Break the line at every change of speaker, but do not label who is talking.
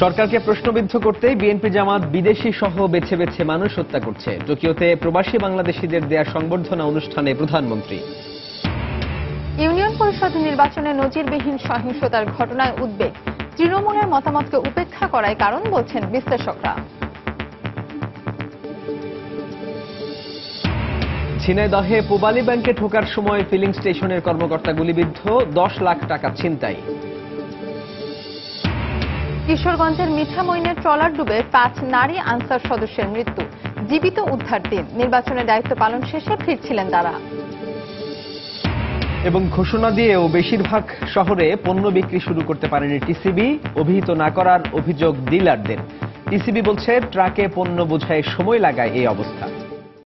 সরকারকে প্রশ্নবিদ্ধ করতেই বিএনপি জামাত বিদেশি সহ বেছে বেছে মানুষ হত্যা করছে। টোকিওতে প্রবাসী বাংলাদেশিদের দেয়া সংবর্ধনা অনুষ্ঠানে প্রধানমন্ত্রী।
ইউনিয়ন পরিষদ নির্বাচনে নজিরবিহীন সহিংসতার ঘটনায় উদ্বেগ। তৃণমূলের মতামতকে উপেক্ষা করায় কারণ বলছেন বিশ্লেষকরা।
ঝিনাইদহে পুবালী ব্যাংকে ঠোকার সময় ফিলিং স্টেশনের কর্মকর্তা গুলিবিদ্ধ দশ লাখ টাকা ছিনতাই।
কিশোরগঞ্জের মিঠামইনের ট্রলার ডুবে পাঁচ নারী আনসার সদস্যের মৃত্যু। জীবিত উদ্ধার দিন। নির্বাচনের দায়িত্ব পালন শেষে ফিরছিলেন তারা।
এবং ঘোষণা দিয়েও বেশিরভাগ শহরে পণ্য বিক্রি শুরু করতে পারেনি টিসিবি। অভিহিত না করার অভিযোগ ডিলারদের। টিসিবি বলছে, ট্রাকে পণ্য বোঝায় সময় লাগায় এই অবস্থা।